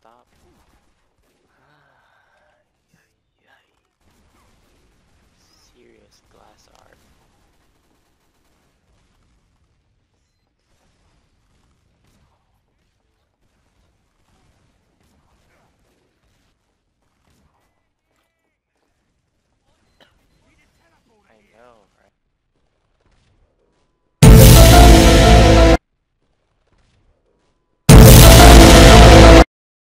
stop. Serious glass art.